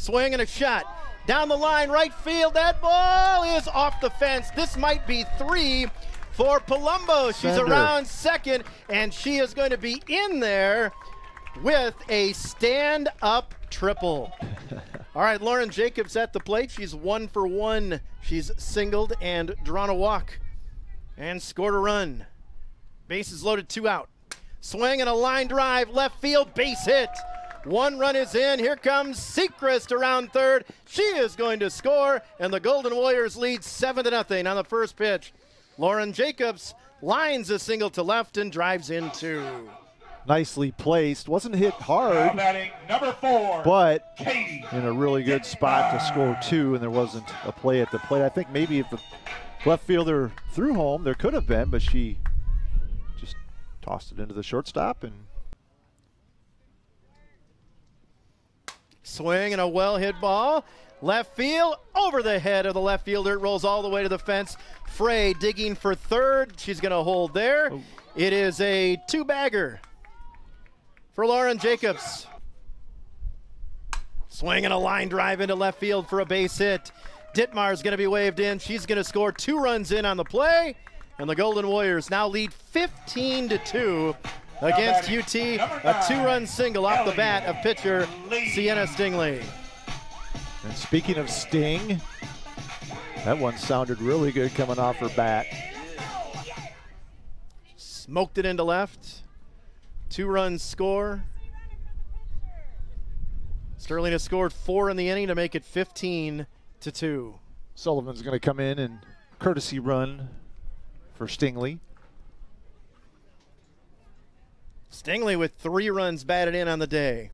Swing and a shot. Down the line, right field. That ball is off the fence. This might be three for Palumbo. She's around second, and she is going to be in there with a stand up triple. All right, Lauren Jacobs at the plate. She's one for one. She's singled and drawn a walk and scored a run. Bases loaded, two out. Swing and a line drive, left field, base hit. One run is in. Here comes Sechrist around third. She is going to score, and the Golden Warriors lead seven to nothing on the first pitch. Lauren Jacobs lines a single to left and drives in two. Nicely placed. Wasn't hit Now hard, batting number four, but Katie. in a really good spot to score two, and there wasn't a play at the plate. I think maybe if the left fielder threw home, there could have been, but she just tossed it into the shortstop and Swing and a well hit ball. Left field over the head of the left fielder. It rolls all the way to the fence. Frey digging for third. She's going to hold there. Oh. It is a two bagger for Lauren Jacobs. Swing and a line drive into left field for a base hit. Ditmar's going to be waved in. She's going to score two runs in on the play. And the Golden Warriors now lead 15 to 2 against UT. A two run single off the bat of pitcher Sienna Stingley. And speaking of Sting, that one sounded really good coming off her bat. Smoked it into left. Two runs score. Sterling has scored four in the inning to make it 15 to 2. Sullivan's going to come in and courtesy run for Stingley. Stingley with three runs batted in on the day.